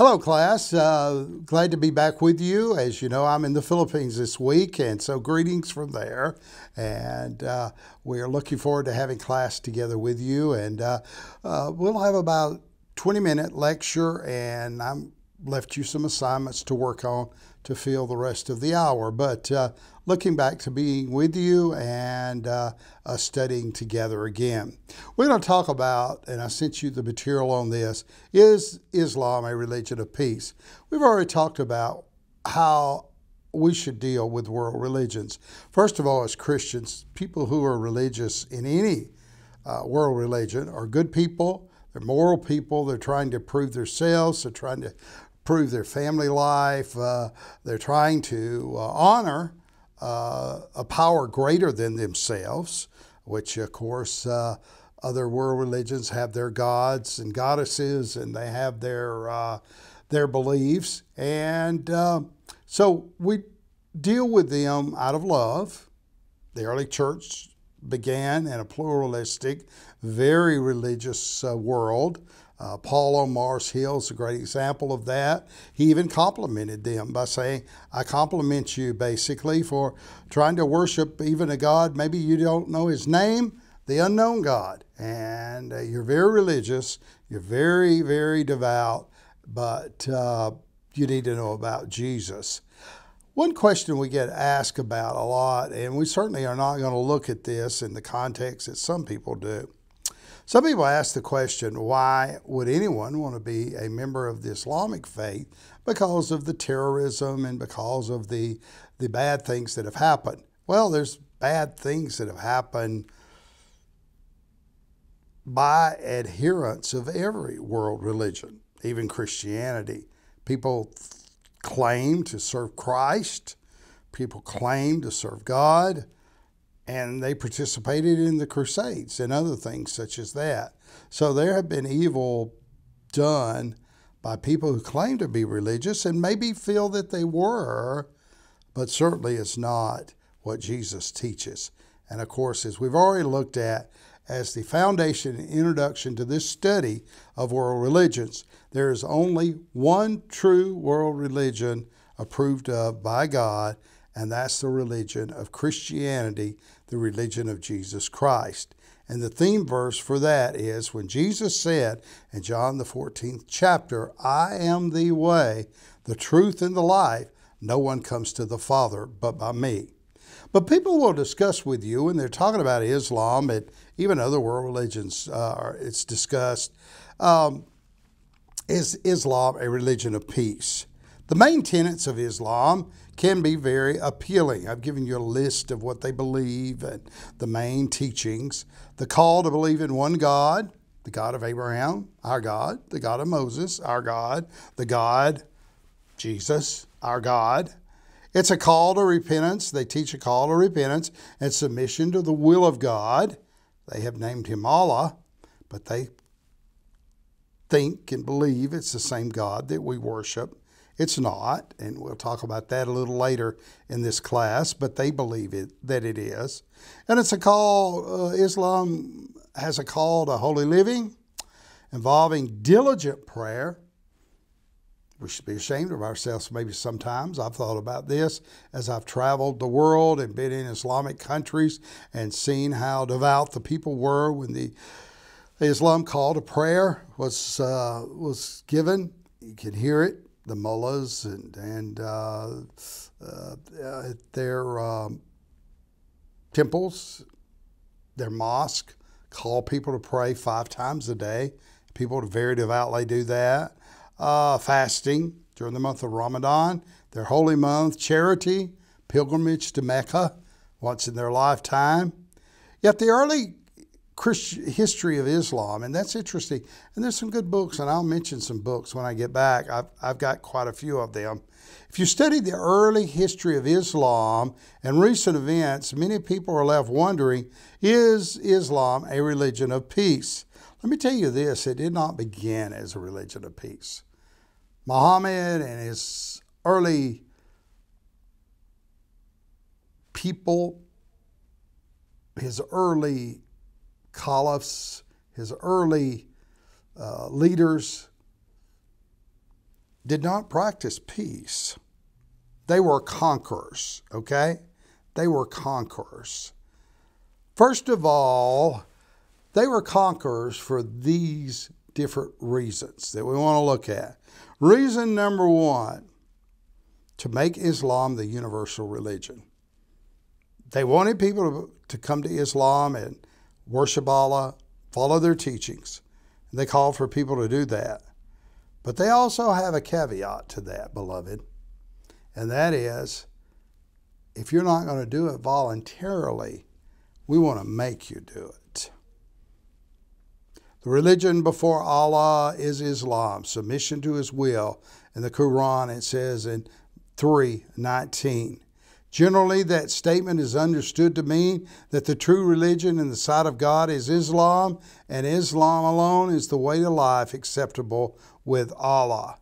Hello, class. Uh, glad to be back with you. As you know, I'm in the Philippines this week, and so greetings from there. And uh, we are looking forward to having class together with you. And uh, uh we'll have about 20 minute lecture, and I'm left you some assignments to work on to fill the rest of the hour. But uh, looking back to being with you and uh, studying together again. We're going to talk about, and I sent you the material on this, is Islam a religion of peace? We've already talked about how we should deal with world religions. First of all, as Christians, people who are religious in any uh, world religion are good people. They're moral people. They're trying to prove themselves. They're trying to prove their family life. Uh, they're trying to uh, honor uh, a power greater than themselves, which, of course, uh, other world religions have their gods and goddesses, and they have their uh, their beliefs, and uh, so we deal with them out of love. The early church began in a pluralistic, very religious uh, world. Uh, Paul on Mars Hill is a great example of that. He even complimented them by saying, I compliment you basically for trying to worship even a God, maybe you don't know his name, the unknown God. And uh, you're very religious, you're very, very devout, but uh, you need to know about Jesus. One question we get asked about a lot, and we certainly are not going to look at this in the context that some people do some people ask the question why would anyone want to be a member of the Islamic faith because of the terrorism and because of the, the bad things that have happened? Well, there's bad things that have happened by adherents of every world religion, even Christianity. People claim to serve Christ, people claim to serve God and they participated in the Crusades and other things such as that. So there have been evil done by people who claim to be religious and maybe feel that they were, but certainly it's not what Jesus teaches. And of course, as we've already looked at, as the foundation and introduction to this study of world religions, there is only one true world religion approved of by God, and that's the religion of Christianity the religion of Jesus Christ. And the theme verse for that is when Jesus said in John the 14th chapter, I am the way, the truth, and the life. No one comes to the Father but by me. But people will discuss with you, and they're talking about Islam and even other world religions, uh, it's discussed. Um, is Islam a religion of peace? The main tenets of Islam can be very appealing. I've given you a list of what they believe and the main teachings. The call to believe in one God, the God of Abraham, our God, the God of Moses, our God, the God, Jesus, our God. It's a call to repentance. They teach a call to repentance and submission to the will of God. They have named him Allah, but they think and believe it's the same God that we worship. It's not, and we'll talk about that a little later in this class, but they believe it, that it is. And it's a call, uh, Islam has a call to holy living involving diligent prayer. We should be ashamed of ourselves maybe sometimes. I've thought about this as I've traveled the world and been in Islamic countries and seen how devout the people were when the Islam call to prayer was, uh, was given. You can hear it the mullahs and, and uh, uh, their um, temples, their mosque, call people to pray five times a day. People very devoutly do that. Uh, fasting during the month of Ramadan, their holy month, charity, pilgrimage to Mecca once in their lifetime. Yet the early Christian history of Islam, and that's interesting. And there's some good books, and I'll mention some books when I get back. I've, I've got quite a few of them. If you study the early history of Islam and recent events, many people are left wondering is Islam a religion of peace? Let me tell you this it did not begin as a religion of peace. Muhammad and his early people, his early caliphs, his early uh, leaders, did not practice peace. They were conquerors, okay? They were conquerors. First of all, they were conquerors for these different reasons that we want to look at. Reason number one to make Islam the universal religion. They wanted people to, come to Islam and worship Allah, follow their teachings. They call for people to do that. But they also have a caveat to that, beloved, and that is if you're not going to do it voluntarily, we want to make you do it. The religion before Allah is Islam, submission to His will. In the Quran, it says in 3:19. Generally, that statement is understood to mean that the true religion in the sight of God is Islam, and Islam alone is the way to life acceptable with Allah.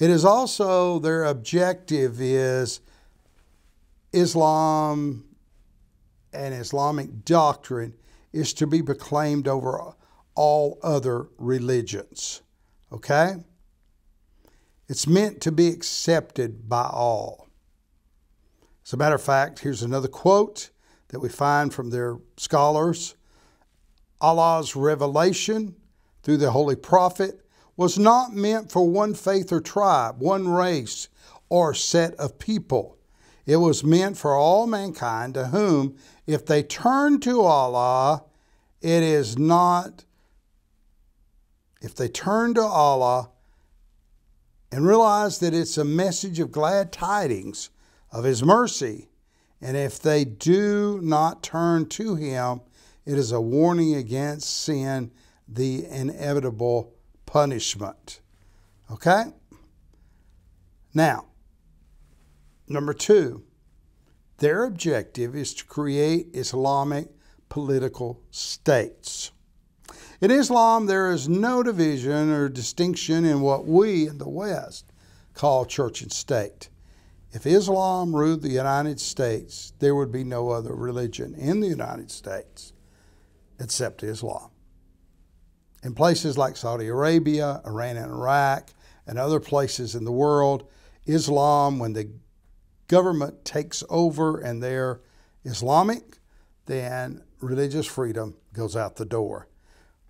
It is also their objective is Islam and Islamic doctrine is to be proclaimed over all other religions. Okay? It's meant to be accepted by all. As a matter of fact, here's another quote that we find from their scholars Allah's revelation through the Holy Prophet was not meant for one faith or tribe, one race, or set of people. It was meant for all mankind to whom, if they turn to Allah, it is not, if they turn to Allah and realize that it's a message of glad tidings of His mercy, and if they do not turn to Him, it is a warning against sin, the inevitable punishment. Okay? Now, number two, their objective is to create Islamic political states. In Islam, there is no division or distinction in what we in the West call church and state. If Islam ruled the United States, there would be no other religion in the United States except Islam. In places like Saudi Arabia, Iran and Iraq, and other places in the world, Islam, when the government takes over and they're Islamic, then religious freedom goes out the door.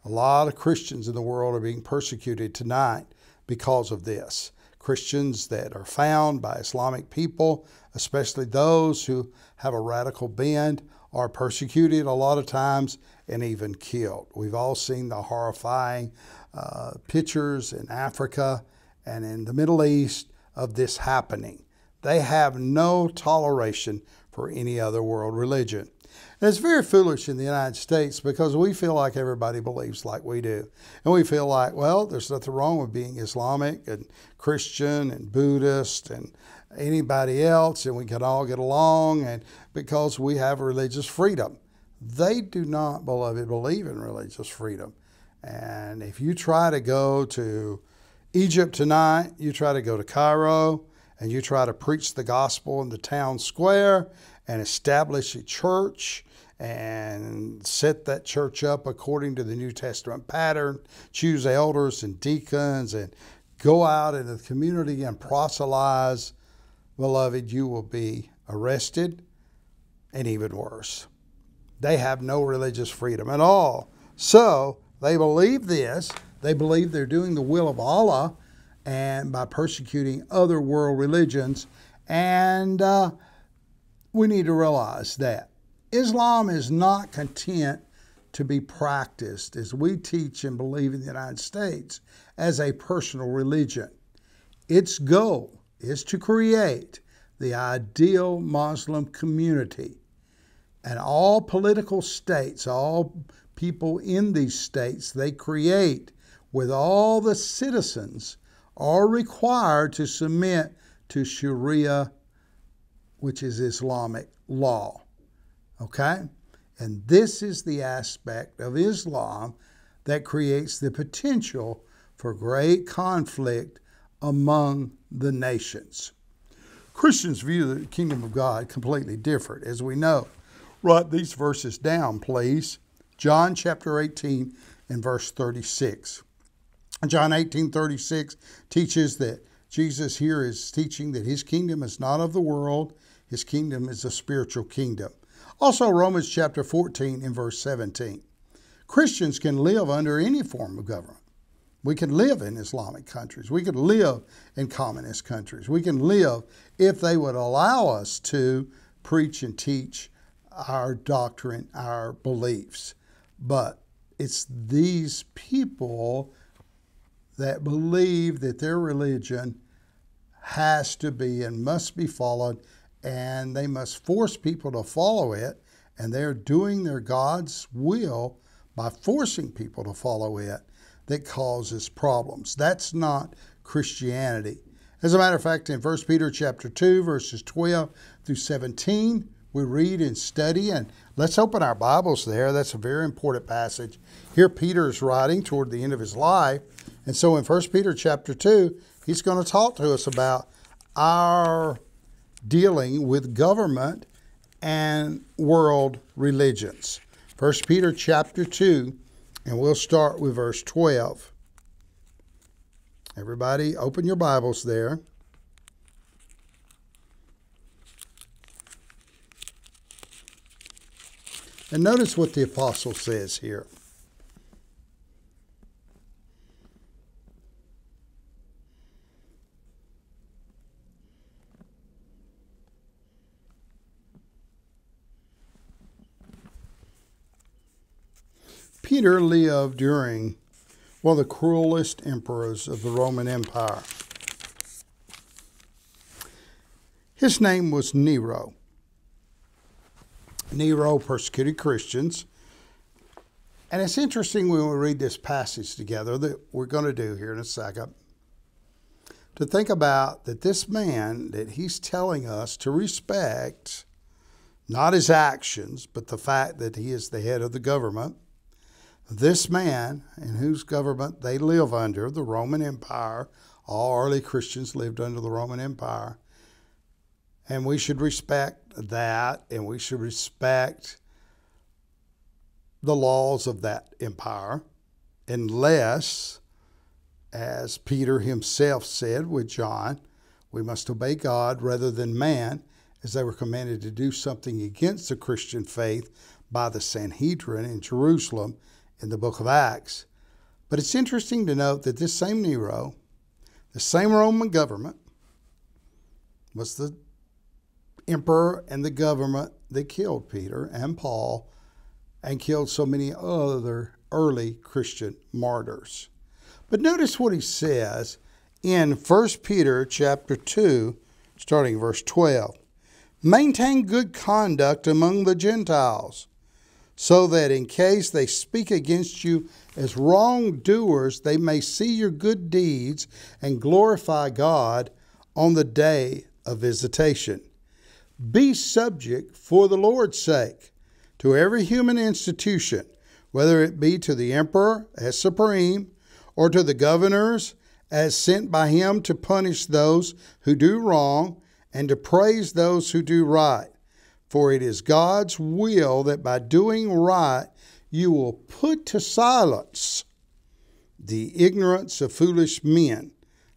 A lot of Christians in the world are being persecuted tonight because of this. Christians that are found by Islamic people, especially those who have a radical bend, are persecuted a lot of times and even killed. We've all seen the horrifying uh, pictures in Africa and in the Middle East of this happening. They have no toleration for any other world religion. And it's very foolish in the United States because we feel like everybody believes like we do. And we feel like, well, there's nothing wrong with being Islamic and Christian and Buddhist and anybody else, and we can all get along and because we have religious freedom. They do not, beloved, believe in religious freedom. And if you try to go to Egypt tonight, you try to go to Cairo, and you try to preach the gospel in the town square and establish a church and set that church up according to the New Testament pattern, choose elders and deacons, and go out into the community and proselytize, beloved, you will be arrested and even worse. They have no religious freedom at all. So they believe this. They believe they're doing the will of Allah and by persecuting other world religions. And uh, we need to realize that Islam is not content to be practiced as we teach and believe in the United States as a personal religion. Its goal is to create the ideal Muslim community and all political states, all people in these states, they create with all the citizens are required to submit to Sharia, which is Islamic law. Okay? And this is the aspect of Islam that creates the potential for great conflict among the nations. Christians view the kingdom of God completely different, as we know. Write these verses down, please. John chapter 18 and verse 36. John 18 36 teaches that Jesus here is teaching that his kingdom is not of the world, his kingdom is a spiritual kingdom. Also, Romans chapter 14 and verse 17. Christians can live under any form of government. We can live in Islamic countries. We can live in communist countries. We can live if they would allow us to preach and teach our doctrine, our beliefs. But it's these people that believe that their religion has to be and must be followed, and they must force people to follow it, and they're doing their God's will by forcing people to follow it that causes problems. That's not Christianity. As a matter of fact, in 1 Peter chapter 2, verses 12 through 17, we read and study, and let's open our Bibles there. That's a very important passage. Here Peter is writing toward the end of his life. And so in 1 Peter chapter 2, he's going to talk to us about our dealing with government and world religions. 1 Peter chapter 2, and we'll start with verse 12. Everybody, open your Bibles there. And notice what the apostle says here. Peter lived during one of the cruelest emperors of the Roman Empire. His name was Nero. Nero persecuted Christians. And it's interesting when we read this passage together that we're going to do here in a second to think about that this man that he's telling us to respect not his actions, but the fact that he is the head of the government. This man, in whose government they live under, the Roman Empire, all early Christians lived under the Roman Empire. And we should respect that, and we should respect the laws of that empire, unless, as Peter himself said with John, we must obey God rather than man, as they were commanded to do something against the Christian faith by the Sanhedrin in Jerusalem in the book of Acts. But it's interesting to note that this same Nero, the same Roman government, was the emperor and the government that killed Peter and Paul and killed so many other early Christian martyrs. But notice what he says in 1 Peter chapter 2, starting verse 12. Maintain good conduct among the Gentiles, so that in case they speak against you as wrongdoers, they may see your good deeds and glorify God on the day of visitation. Be subject for the Lord's sake to every human institution, whether it be to the emperor as supreme, or to the governors as sent by him to punish those who do wrong and to praise those who do right. For it is God's will that by doing right you will put to silence the ignorance of foolish men.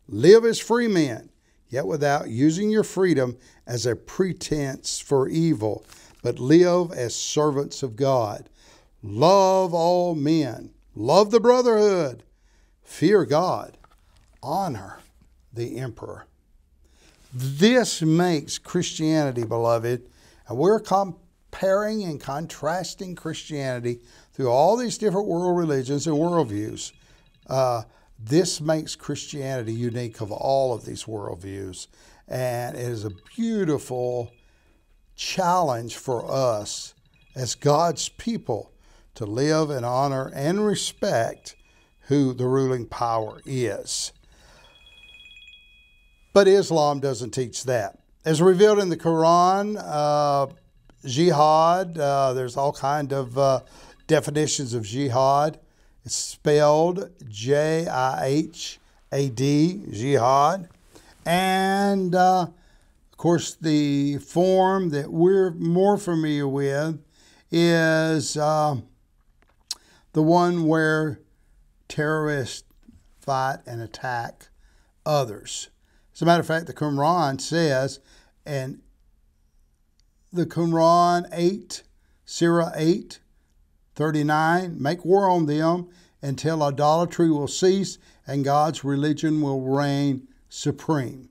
Live as free men yet without using your freedom as a pretense for evil, but live as servants of God. Love all men, love the brotherhood, fear God, honor the emperor. This makes Christianity, beloved, and we're comparing and contrasting Christianity through all these different world religions and worldviews. Uh, this makes Christianity unique of all of these worldviews. And it is a beautiful challenge for us as God's people to live and honor and respect who the ruling power is. But Islam doesn't teach that. As revealed in the Quran, uh, jihad, uh, there's all kind of uh, definitions of jihad. It's spelled J I H A D, jihad. And uh, of course, the form that we're more familiar with is uh, the one where terrorists fight and attack others. As a matter of fact, the Quran says, and the Quran 8, Surah 8, 39, make war on them until idolatry will cease and God's religion will reign supreme.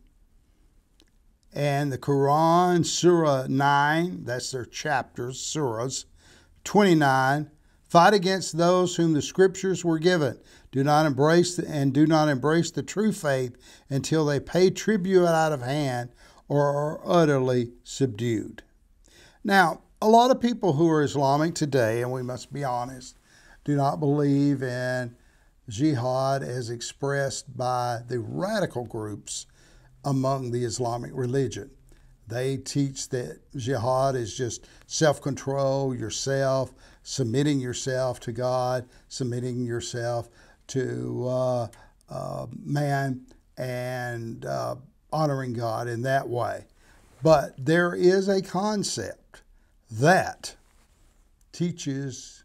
And the Quran, Surah 9, that's their chapters, surahs, 29, fight against those whom the scriptures were given. Do not embrace the, and do not embrace the true faith until they pay tribute out of hand or are utterly subdued. Now, a lot of people who are Islamic today, and we must be honest, do not believe in jihad as expressed by the radical groups among the Islamic religion. They teach that jihad is just self control, yourself, submitting yourself to God, submitting yourself to uh, uh, man, and uh, honoring God in that way. But there is a concept that teaches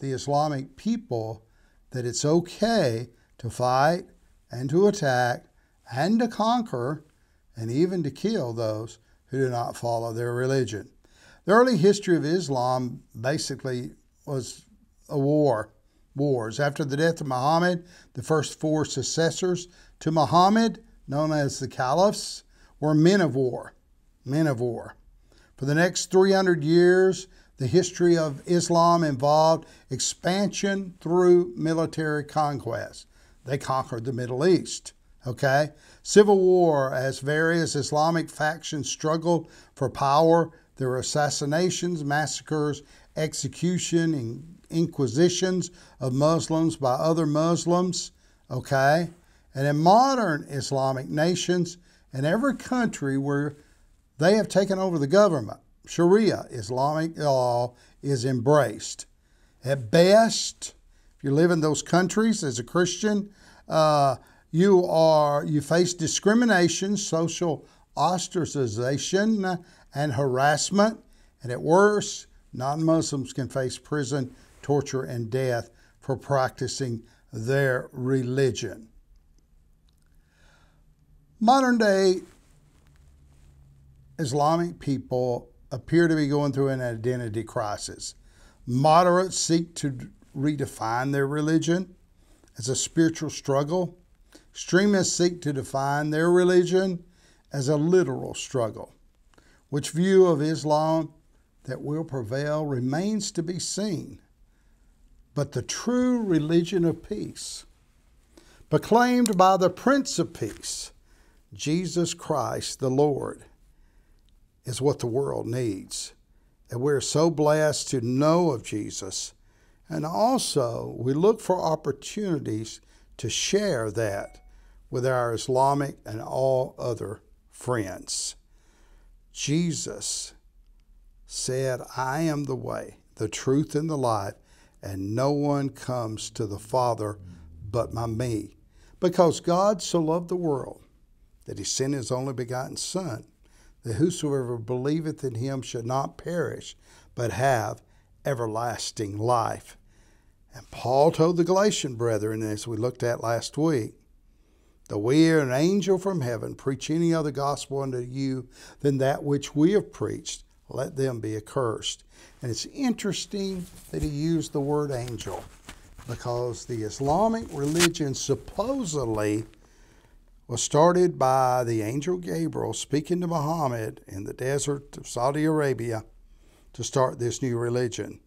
the Islamic people that it's okay to fight and to attack and to conquer and even to kill those who do not follow their religion. The early history of Islam basically was a war, wars. After the death of Muhammad, the first four successors to Muhammad, known as the caliphs, were men of war, men of war. For the next 300 years, the history of Islam involved expansion through military conquest. They conquered the Middle East. Okay? Civil war, as various Islamic factions struggled for power, there were assassinations, massacres, execution, and inquisitions of Muslims by other Muslims. Okay? And in modern Islamic nations, in every country where they have taken over the government, Sharia, Islamic law, is embraced. At best, if you live in those countries as a Christian, uh, you are you face discrimination, social ostracization, and harassment. And at worst, non-Muslims can face prison, torture, and death for practicing their religion. Modern day Islamic people appear to be going through an identity crisis. Moderates seek to redefine their religion as a spiritual struggle. Extremists seek to define their religion as a literal struggle. Which view of Islam that will prevail remains to be seen. But the true religion of peace, proclaimed by the Prince of Peace, Jesus Christ the Lord, is what the world needs. And we're so blessed to know of Jesus. And also, we look for opportunities to share that with our Islamic and all other friends. Jesus said, I am the way, the truth, and the life, and no one comes to the Father but by me. Because God so loved the world that he sent his only begotten Son that whosoever believeth in him should not perish, but have everlasting life. And Paul told the Galatian brethren, as we looked at last week, that we are an angel from heaven preach any other gospel unto you than that which we have preached, let them be accursed. And it's interesting that he used the word angel because the Islamic religion supposedly was started by the angel Gabriel speaking to Muhammad in the desert of Saudi Arabia to start this new religion.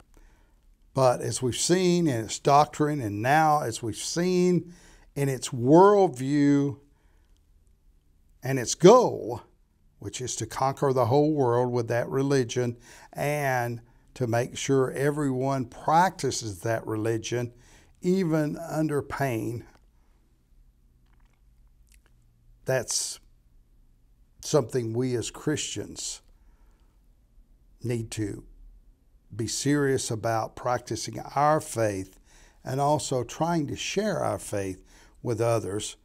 But as we've seen in its doctrine, and now as we've seen in its worldview and its goal, which is to conquer the whole world with that religion and to make sure everyone practices that religion, even under pain that's something we as Christians need to be serious about practicing our faith and also trying to share our faith with others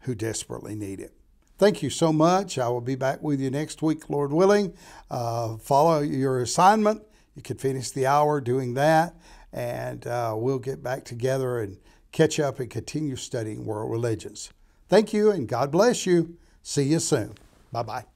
who desperately need it. Thank you so much. I will be back with you next week, Lord willing. Uh, follow your assignment. You can finish the hour doing that, and uh, we'll get back together and catch up and continue studying world religions. Thank you, and God bless you. See you soon. Bye bye.